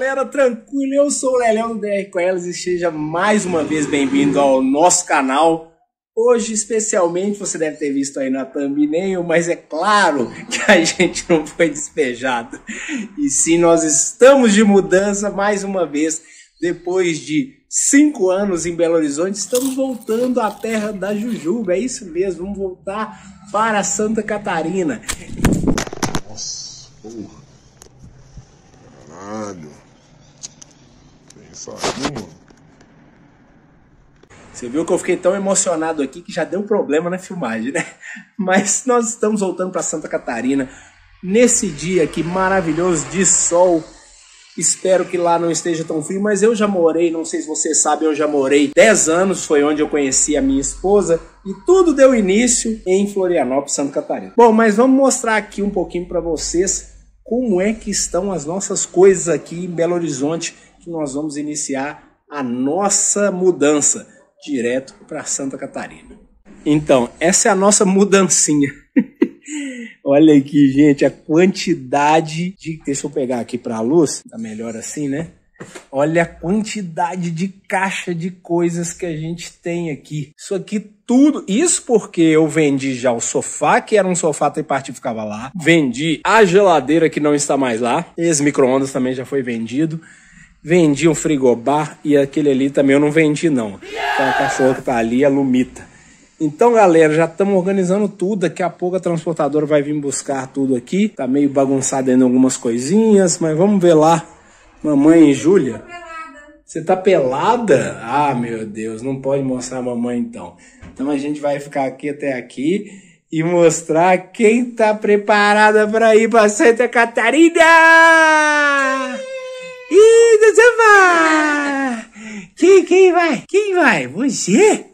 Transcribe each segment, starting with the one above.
galera, tranquilo? Eu sou o Leléo do DR Coelas e seja mais uma vez bem-vindo ao nosso canal. Hoje, especialmente, você deve ter visto aí na thumbnail, mas é claro que a gente não foi despejado. E sim, nós estamos de mudança mais uma vez. Depois de cinco anos em Belo Horizonte, estamos voltando à terra da Jujuba. É isso mesmo, vamos voltar para Santa Catarina. Nossa, porra. Caralho. Você viu que eu fiquei tão emocionado aqui que já deu problema na filmagem, né? Mas nós estamos voltando para Santa Catarina nesse dia aqui maravilhoso de sol. Espero que lá não esteja tão frio, mas eu já morei, não sei se vocês sabem, eu já morei 10 anos, foi onde eu conheci a minha esposa e tudo deu início em Florianópolis, Santa Catarina. Bom, mas vamos mostrar aqui um pouquinho para vocês como é que estão as nossas coisas aqui em Belo Horizonte, que nós vamos iniciar a nossa mudança direto para Santa Catarina. Então, essa é a nossa mudancinha. Olha aqui, gente, a quantidade de. Deixa eu pegar aqui para a luz, tá melhor assim, né? Olha a quantidade de caixa de coisas que a gente tem aqui. Isso aqui tudo. Isso porque eu vendi já o sofá, que era um sofá tripartite ficava lá. Vendi a geladeira que não está mais lá. Esse micro-ondas também já foi vendido. Vendi um frigobar e aquele ali também eu não vendi não. Então a cachorra que tá ali é Lumita. Então, galera, já estamos organizando tudo. Daqui a pouco a transportadora vai vir buscar tudo aqui. Tá meio bagunçado ainda algumas coisinhas, mas vamos ver lá. Mamãe e Júlia. Você tá pelada? Ah, meu Deus, não pode mostrar a mamãe então. Então a gente vai ficar aqui até aqui e mostrar quem tá preparada para ir para Santa Catarina. Você vai! Quem, quem vai? Quem vai? Você?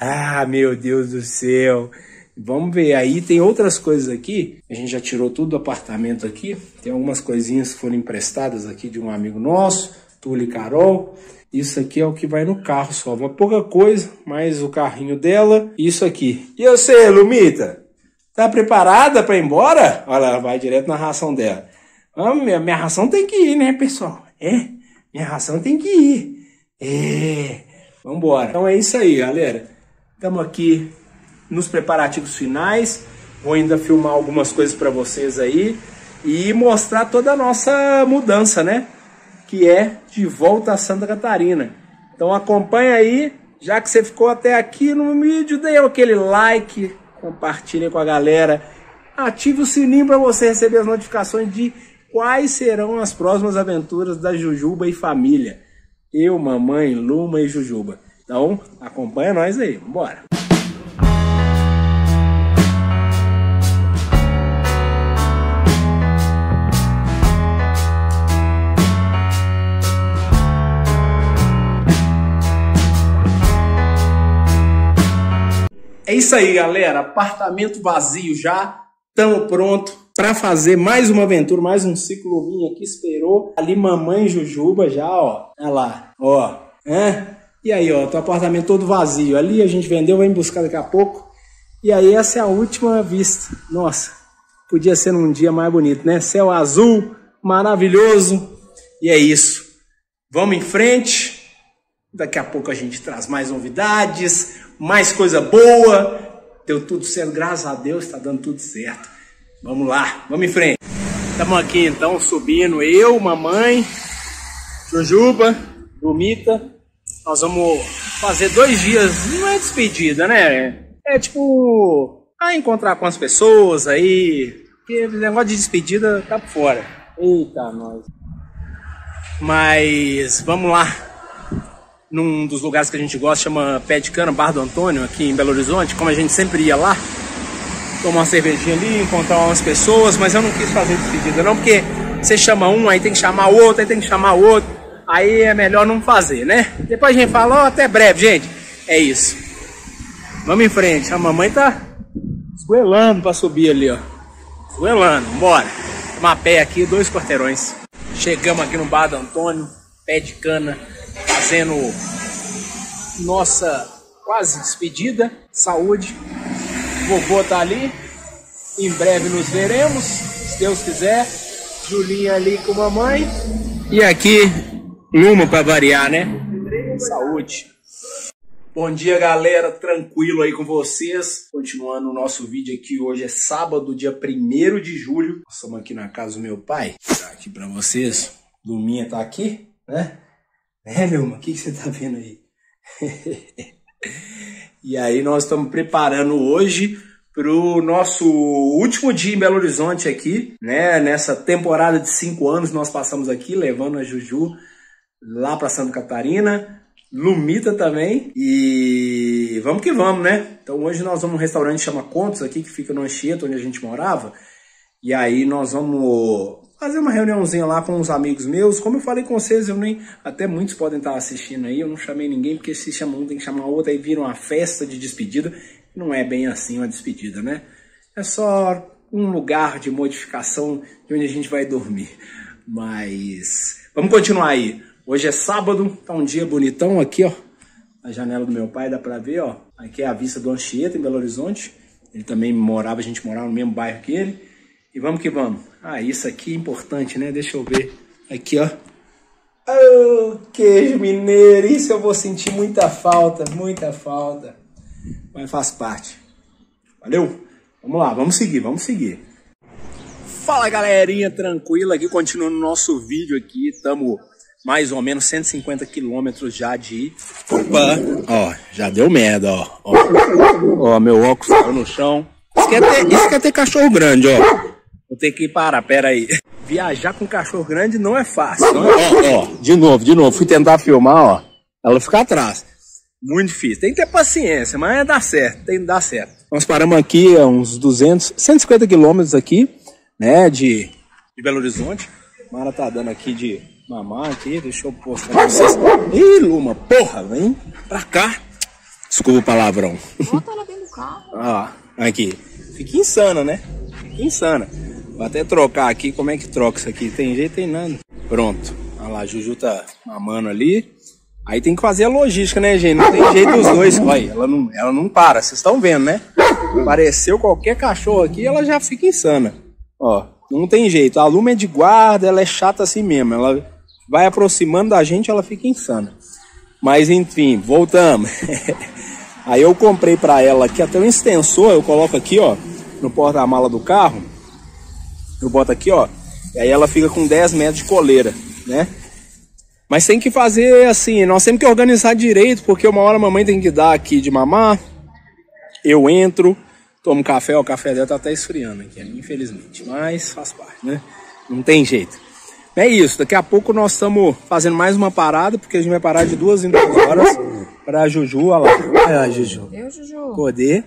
Ah, meu Deus do céu! Vamos ver, aí tem outras coisas aqui. A gente já tirou tudo do apartamento aqui. Tem algumas coisinhas que foram emprestadas aqui de um amigo nosso, Túlio e Carol. Isso aqui é o que vai no carro só. Uma pouca coisa, mais o carrinho dela. Isso aqui. E você, Lumita? Tá preparada para ir embora? Olha, ela vai direto na ração dela. Ah, minha, minha ração tem que ir, né, pessoal? É, minha ração tem que ir. É, vambora. Então é isso aí, galera. Estamos aqui nos preparativos finais. Vou ainda filmar algumas coisas para vocês aí e mostrar toda a nossa mudança, né? Que é de volta a Santa Catarina. Então acompanha aí, já que você ficou até aqui no vídeo, dê aquele like, compartilhe com a galera, ative o sininho para você receber as notificações de quais serão as próximas aventuras da Jujuba e família. Eu, mamãe, Luma e Jujuba. Então, acompanha nós aí, bora. É isso aí, galera. Apartamento vazio já. Estamos pronto para fazer mais uma aventura, mais um ciclo minha aqui. Esperou ali mamãe Jujuba já, ó. Olha lá, ó. É? E aí, ó, teu apartamento todo vazio. Ali a gente vendeu, vai me buscar daqui a pouco. E aí, essa é a última vista. Nossa, podia ser num dia mais bonito, né? Céu azul, maravilhoso. E é isso. Vamos em frente. Daqui a pouco a gente traz mais novidades, mais coisa boa. Deu tudo certo, graças a Deus, está dando tudo certo. Vamos lá, vamos em frente. Estamos aqui então subindo, eu, mamãe, Jujuba, Lumita. Nós vamos fazer dois dias, não é despedida, né? É tipo, a encontrar com as pessoas aí. Porque negócio de despedida tá por fora. Eita, nós. Mas vamos lá num dos lugares que a gente gosta, chama Pé de Cana, Bar do Antônio, aqui em Belo Horizonte, como a gente sempre ia lá, tomar uma cervejinha ali, encontrar umas pessoas, mas eu não quis fazer despedida não, porque você chama um, aí tem que chamar o outro, aí tem que chamar o outro, aí é melhor não fazer, né? Depois a gente fala, ó, até breve, gente. É isso. Vamos em frente, a mamãe tá esgoelando pra subir ali, ó. Esgoelando, bora. Tomar pé aqui, dois quarteirões. Chegamos aqui no Bar do Antônio, pé de cana, fazendo nossa quase despedida. Saúde. Vovô tá ali. Em breve nos veremos, se Deus quiser. Julinha ali com mamãe. E aqui, Luma para variar, né? Saúde. Bom dia, galera. Tranquilo aí com vocês. Continuando o nosso vídeo aqui. Hoje é sábado, dia 1 de julho. Estamos aqui na casa do meu pai. Tá aqui para vocês. Luminha tá aqui, né? É, Luma, o que, que você tá vendo aí? e aí nós estamos preparando hoje para o nosso último dia em Belo Horizonte aqui, né? Nessa temporada de cinco anos nós passamos aqui levando a Juju lá para Santa Catarina, Lumita também e vamos que vamos, né? Então hoje nós vamos num restaurante que chama Contos aqui que fica no Anchieta, onde a gente morava. E aí nós vamos fazer uma reuniãozinha lá com uns amigos meus. Como eu falei com vocês, eu nem. Até muitos podem estar assistindo aí. Eu não chamei ninguém, porque se chama um, tem que chamar outro, aí vira uma festa de despedida. Não é bem assim uma despedida, né? É só um lugar de modificação de onde a gente vai dormir. Mas vamos continuar aí. Hoje é sábado, tá um dia bonitão aqui, ó. A janela do meu pai dá pra ver, ó. Aqui é a vista do Anchieta, em Belo Horizonte. Ele também morava, a gente morava no mesmo bairro que ele. E vamos que vamos. Ah, isso aqui é importante, né? Deixa eu ver. Aqui, ó. Oh, queijo mineiro. Isso eu vou sentir muita falta, muita falta. Mas faz parte. Valeu? Vamos lá, vamos seguir, vamos seguir. Fala galerinha, tranquila aqui, continuando o nosso vídeo aqui, estamos mais ou menos 150 quilômetros já de... Opa, ó, já deu merda, ó. Ó, ó meu óculos caiu no chão. Isso quer, ter, isso quer ter cachorro grande, ó. Vou ter que parar, pera aí. Viajar com cachorro grande não é fácil. Não é? Ó, ó, de novo, de novo. Fui tentar filmar, ó. Ela fica atrás. Muito difícil. Tem que ter paciência, mas dá certo. Tem que dar certo. Nós paramos aqui a uns 200, 150 quilômetros aqui, né, de, de Belo Horizonte. Mara tá dando aqui de mamar aqui. Deixa eu postar pra vocês. Ih, Luma, porra, vem pra cá. Desculpa o palavrão. Bota ela dentro do carro. Ó, aqui. Fica insana, né? Fica insana. Vou até trocar aqui. Como é que troca isso aqui? Tem jeito, tem nada. Pronto. Olha lá, a Juju tá mamando ali. Aí tem que fazer a logística, né, gente? Não tem jeito dos dois. Olha, ela não, ela não para. Vocês estão vendo, né? Apareceu qualquer cachorro aqui, ela já fica insana. Ó, não tem jeito. A Luma é de guarda, ela é chata assim mesmo. Ela vai aproximando da gente, ela fica insana. Mas enfim, voltamos. Aí eu comprei pra ela aqui até um extensor, eu coloco aqui, ó, no porta-mala do carro eu boto aqui, ó. E aí ela fica com 10 metros de coleira, né? Mas tem que fazer assim, nós temos que organizar direito, porque uma hora a mamãe tem que dar aqui de mamar. Eu entro, tomo café, o café dela tá até esfriando aqui, infelizmente. Mas faz parte, né? Não tem jeito. É isso, daqui a pouco nós estamos fazendo mais uma parada, porque a gente vai parar de duas em duas horas pra Juju, olha lá. Olha lá, Juju. Eu, Juju. Poder,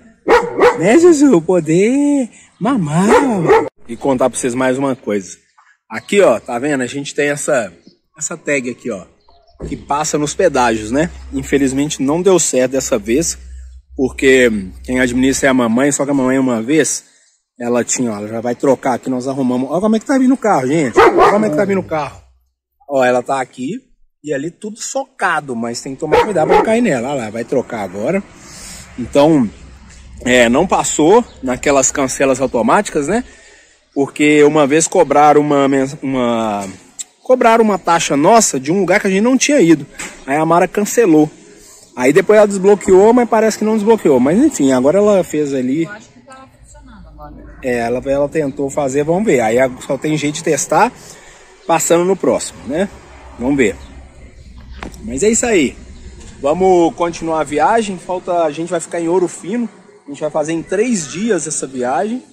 né, Juju? Poder mamar e contar para vocês mais uma coisa. Aqui, ó, tá vendo? A gente tem essa essa tag aqui, ó, que passa nos pedágios, né? Infelizmente não deu certo dessa vez, porque quem administra é a mamãe, só que a mamãe uma vez ela tinha, ó, ela já vai trocar aqui, nós arrumamos. Olha como é que tá vindo o carro, gente. Olha como é que tá vindo o carro. Ó, ela tá aqui e ali tudo socado, mas tem que tomar cuidado para não cair nela. Olha lá, vai trocar agora. Então, é, não passou naquelas cancelas automáticas, né? Porque uma vez cobraram uma, uma cobraram uma taxa nossa de um lugar que a gente não tinha ido. Aí a Mara cancelou. Aí depois ela desbloqueou, mas parece que não desbloqueou. Mas enfim, agora ela fez ali. Eu acho que tá funcionando agora. É, ela, ela tentou fazer, vamos ver. Aí só tem jeito de testar, passando no próximo, né? Vamos ver. Mas é isso aí. Vamos continuar a viagem. Falta, a gente vai ficar em Ouro Fino. A gente vai fazer em três dias essa viagem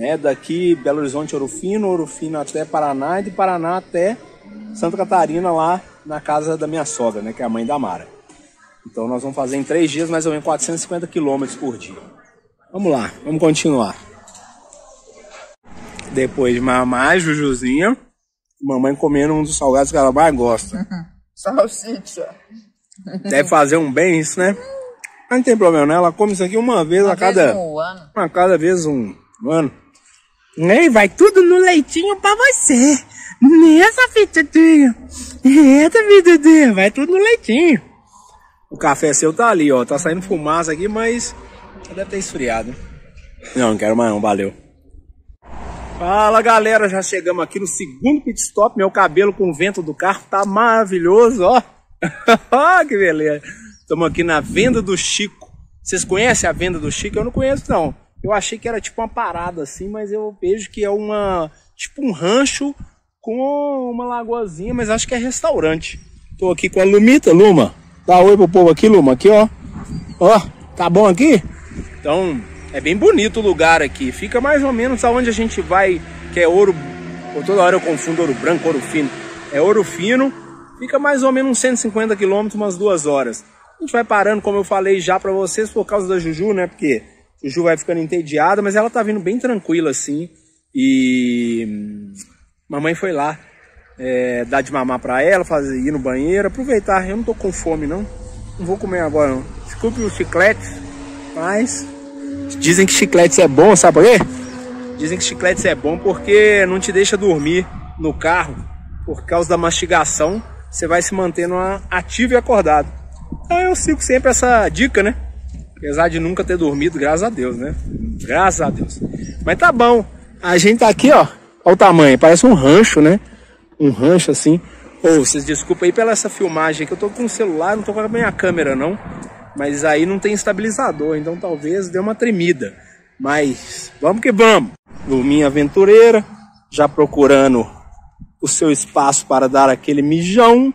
né? Daqui Belo Horizonte, Ouro Fino, Ouro Fino até Paraná e de Paraná até Santa Catarina, lá na casa da minha sogra, né? Que é a mãe da Mara. Então nós vamos fazer em três dias mais ou menos 450 quilômetros por dia. Vamos lá, vamos continuar. Depois de mamar, Jujuzinha, mamãe comendo um dos salgados que ela mais gosta. Salsicha. Deve fazer um bem isso, né? Mas não tem problema, né? Ela come isso aqui uma vez Uma a cada. vez no ano. A cada vez um, um ano. E vai tudo no leitinho pra você. Nessa fitadinha. Eita, fitadinha. Vai tudo no leitinho. O café seu tá ali, ó. Tá saindo fumaça aqui, mas deve ter esfriado. Não, não quero mais não, valeu. Fala galera, já chegamos aqui no segundo pit stop. Meu cabelo com o vento do carro tá maravilhoso, ó. que beleza. Estamos aqui na venda do Chico. Vocês conhecem a venda do Chico? Eu não conheço não. Eu achei que era tipo uma parada assim, mas eu vejo que é uma tipo um rancho com uma lagoazinha, mas acho que é restaurante. Tô aqui com a Lumita, Luma. Dá oi pro povo aqui, Luma, aqui ó. Ó, tá bom aqui? Então, é bem bonito o lugar aqui. Fica mais ou menos aonde a gente vai, que é ouro. Toda hora eu confundo ouro branco, ouro fino. É ouro fino. Fica mais ou menos uns 150 quilômetros, umas duas horas. A gente vai parando, como eu falei já para vocês, por causa da Juju, né? Porque Juju vai ficando entediada, mas ela tá vindo bem tranquila assim. E mamãe foi lá é, dar de mamar para ela, fazer, ir no banheiro, aproveitar. Eu não tô com fome não. Não vou comer agora não. Desculpe os chicletes, mas Dizem que chicletes é bom, sabe por quê? Dizem que chicletes é bom porque não te deixa dormir no carro. Por causa da mastigação, você vai se mantendo ativo e acordado. Então eu sigo sempre essa dica, né? Apesar de nunca ter dormido, graças a Deus, né? Graças a Deus. Mas tá bom. A gente tá aqui, ó. Olha o tamanho. Parece um rancho, né? Um rancho assim. Ou, oh, vocês desculpem aí pela essa filmagem que eu tô com o celular, não tô com a minha câmera, não. Mas aí não tem estabilizador, então talvez dê uma tremida. Mas vamos que vamos. Luminha aventureira, já procurando o seu espaço para dar aquele mijão.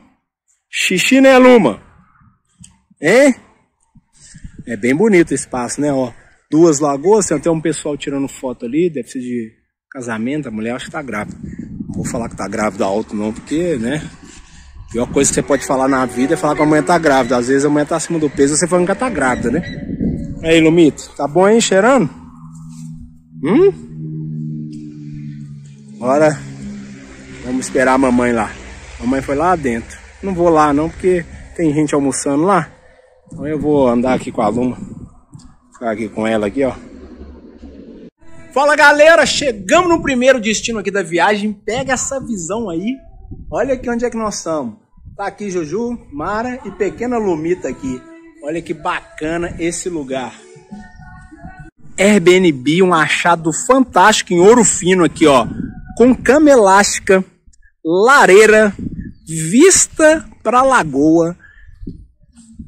Xixi, né, Luma? Hein? É bem bonito o espaço, né? Ó, duas lagoas, tem até um pessoal tirando foto ali, deve ser de casamento, a mulher acho que tá grávida. Não vou falar que tá grávida alto não, porque, né? A pior coisa que você pode falar na vida é falar que a mulher tá grávida. Às vezes a mulher tá acima do peso, você falando que ela tá grávida, né? Aí, Lumito, tá bom aí, cheirando? Hum? Bora. Vamos esperar a mamãe lá. A mamãe foi lá dentro. Não vou lá não, porque tem gente almoçando lá. Então eu vou andar aqui com a Luma. Ficar aqui com ela aqui, ó. Fala galera, chegamos no primeiro destino aqui da viagem. Pega essa visão aí. Olha aqui onde é que nós estamos. Tá aqui Juju, Mara e pequena Lumita aqui. Olha que bacana esse lugar. Airbnb, um achado fantástico em ouro fino aqui, ó. Com cama elástica, lareira, vista para a lagoa.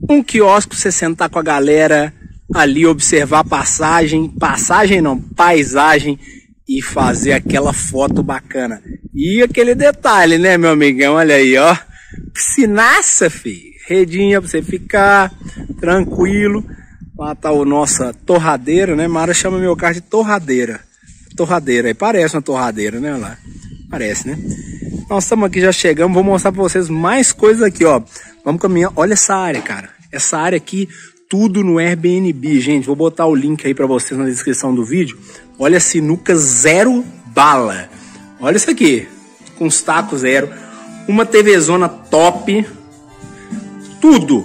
Um quiosque você sentar com a galera ali, observar passagem. Passagem não, paisagem e fazer aquela foto bacana. E aquele detalhe, né, meu amigão? Olha aí, ó. Piscinaça, filho. Redinha pra você ficar tranquilo. Lá tá o nossa torradeira, né? Mara chama meu carro de torradeira. Torradeira, aí parece uma torradeira, né? Lá. Parece, né? Nós estamos aqui, já chegamos. Vou mostrar pra vocês mais coisas aqui, ó. Vamos caminhar. Olha essa área, cara. Essa área aqui, tudo no Airbnb, gente. Vou botar o link aí para vocês na descrição do vídeo. Olha a sinuca zero bala. Olha isso aqui, com os tacos zero. Uma TV zona top. Tudo.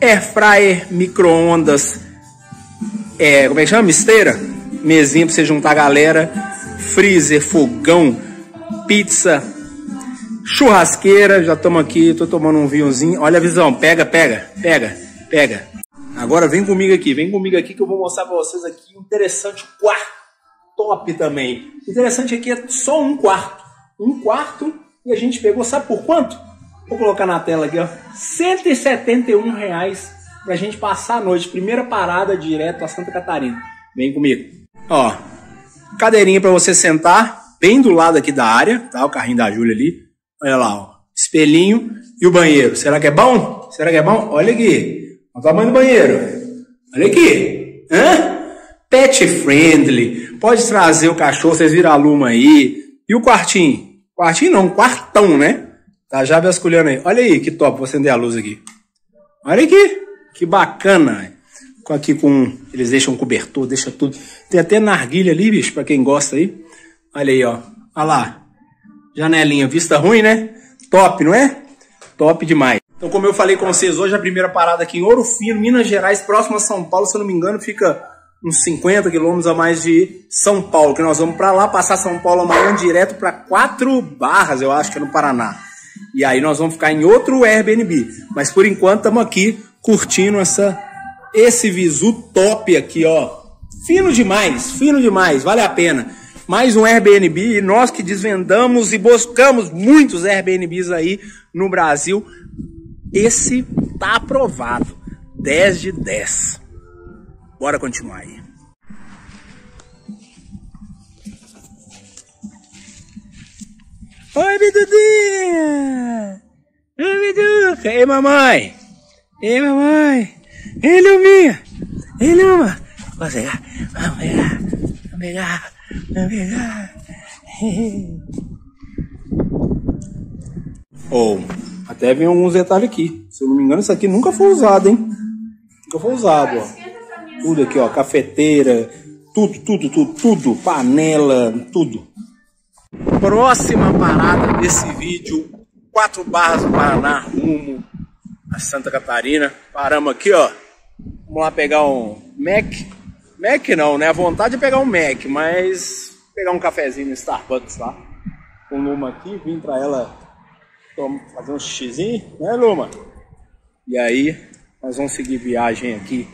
Air fryer, micro-ondas. É, como é que chama? Misteira? Mesinha pra você juntar a galera. Freezer, fogão, pizza, churrasqueira. Já estamos aqui, tô tomando um vinhozinho. Olha a visão, pega, pega, pega, pega. Agora vem comigo aqui, vem comigo aqui que eu vou mostrar para vocês aqui um interessante quarto top também. Interessante aqui é só um quarto. Um quarto e a gente pegou, sabe por quanto? Vou colocar na tela aqui, ó. 171 reais pra gente passar a noite. Primeira parada direto a Santa Catarina. Vem comigo. Ó, cadeirinha para você sentar, bem do lado aqui da área, tá? O carrinho da Júlia ali. Olha lá, ó. Espelhinho e o banheiro. Será que é bom? Será que é bom? Olha aqui. O tamanho do banheiro. Olha aqui. Hã? Pet friendly. Pode trazer o cachorro, vocês viram a luma aí. E o quartinho? Quartinho não, quartão, né? Tá já vasculhando aí. Olha aí que top, vou acender a luz aqui. Olha aqui. Que bacana. Aqui com. Eles deixam cobertor, deixa tudo. Tem até narguilha ali, bicho, pra quem gosta aí. Olha aí, ó. Olha lá. Janelinha, vista ruim, né? Top, não é? Top demais. Então, como eu falei com vocês hoje, a primeira parada aqui em Ouro Fino, Minas Gerais, próximo a São Paulo, se eu não me engano, fica uns 50 quilômetros a mais de São Paulo, que nós vamos para lá, passar São Paulo amanhã direto para quatro barras, eu acho que é no Paraná. E aí nós vamos ficar em outro Airbnb. Mas por enquanto estamos aqui curtindo essa esse visu top aqui, ó. Fino demais, fino demais, vale a pena. Mais um Airbnb, nós que desvendamos e buscamos muitos Airbnbs aí no Brasil. Esse tá aprovado. 10 de 10. Bora continuar aí. Oi, Bidudinha! Oi, Biduca! Ei, mamãe! Ei, mamãe! Ei, Luminha! Ei, Luma! Vamos pegar! Vamos pegar! Vamos pegar! Ou, oh, até vem alguns detalhes aqui. Se eu não me engano, isso aqui nunca foi usado, hein? Nunca foi usado, ó. Tudo aqui, ó. Cafeteira, tudo, tudo, tudo, tudo. Panela, tudo. Próxima parada desse vídeo, quatro barras do Paraná, rumo a Santa Catarina. Paramos aqui, ó. Vamos lá pegar um Mac. Mac não, né? A vontade é pegar um Mac, mas pegar um cafezinho no Starbucks lá. Com Luma aqui, vim pra ela fazer um xizinho, né, Luma? E aí, nós vamos seguir viagem aqui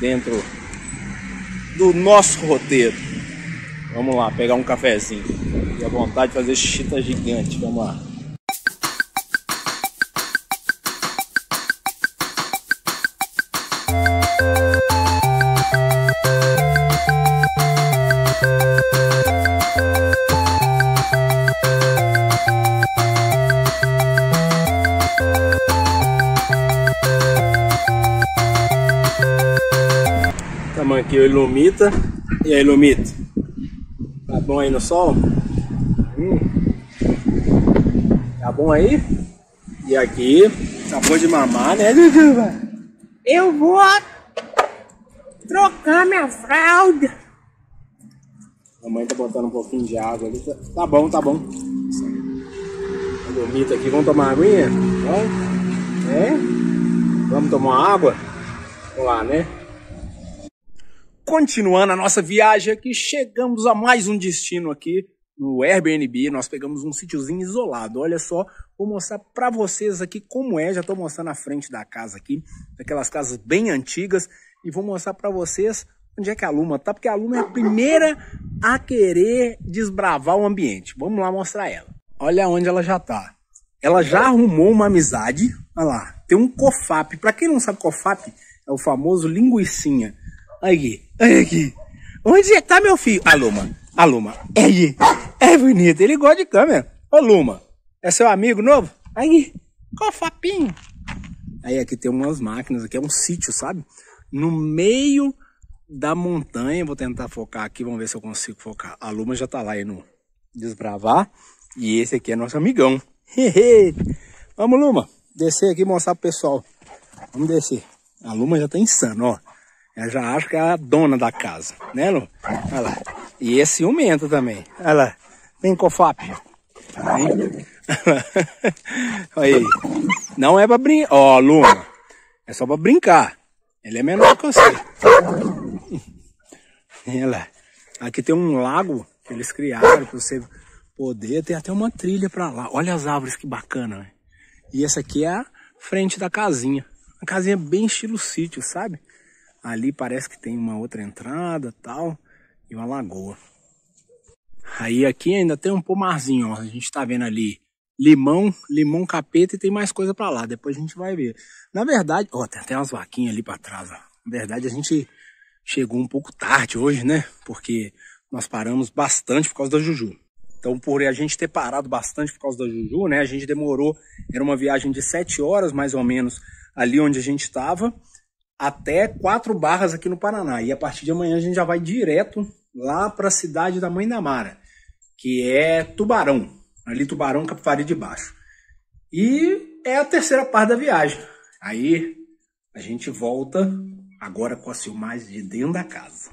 dentro do nosso roteiro. Vamos lá, pegar um cafezinho. E a vontade de fazer chita gigante. Vamos lá. Aqui o Ilumita. E aí, Ilumita? Tá bom aí no sol? Hum. Tá bom aí? E aqui, acabou de mamar, né, Dudu? Eu vou trocar minha fralda. A mãe tá botando um pouquinho de água ali. Tá bom, tá bom. Ilumita aqui, vamos tomar aguinha? Vamos? É? Vamos tomar água? Vamos lá, né? Continuando a nossa viagem aqui, chegamos a mais um destino aqui no Airbnb. Nós pegamos um sítiozinho isolado. Olha só, vou mostrar para vocês aqui como é. Já estou mostrando a frente da casa aqui, daquelas casas bem antigas. E vou mostrar para vocês onde é que a Luma tá, porque a Luma é a primeira a querer desbravar o ambiente. Vamos lá mostrar ela. Olha onde ela já tá. Ela já arrumou uma amizade. Olha lá, tem um COFAP. Para quem não sabe, COFAP é o famoso linguicinha. Aqui, olha aqui. Onde é que tá meu filho? A Luma, a Luma. É aí, é bonito. Ele gosta de câmera. Ô Luma, é seu amigo novo? Aí, cofapinho. Aí aqui tem umas máquinas, aqui é um sítio, sabe? No meio da montanha, vou tentar focar aqui, vamos ver se eu consigo focar. A Luma já tá lá aí no desbravar. E esse aqui é nosso amigão. Vamos, Luma, descer aqui e mostrar pro pessoal. Vamos descer. A Luma já tá insano, ó. Ela já acha que é a dona da casa, né, Lu? Olha lá. E é ciumento também. Olha lá. Vem, Cofap. Olha aí. Não é pra brincar. Ó, Luma. É só pra brincar. Ele é menor que você. Olha lá. Aqui tem um lago que eles criaram pra você poder. Tem até uma trilha pra lá. Olha as árvores que bacana, né? E essa aqui é a frente da casinha. Uma casinha bem estilo sítio, sabe? Ali parece que tem uma outra entrada tal. E uma lagoa. Aí aqui ainda tem um pomarzinho, ó. A gente tá vendo ali limão, limão capeta e tem mais coisa para lá. Depois a gente vai ver. Na verdade, ó, tem até umas vaquinhas ali para trás, ó. Na verdade a gente chegou um pouco tarde hoje, né? Porque nós paramos bastante por causa da Juju. Então, por a gente ter parado bastante por causa da Juju, né? A gente demorou, era uma viagem de sete horas mais ou menos ali onde a gente estava até quatro barras aqui no Paraná. E a partir de amanhã a gente já vai direto lá para a cidade da Mãe da Mara, que é Tubarão, ali Tubarão, Capivari de Baixo. E é a terceira parte da viagem. Aí a gente volta agora com a filmagem de dentro da casa.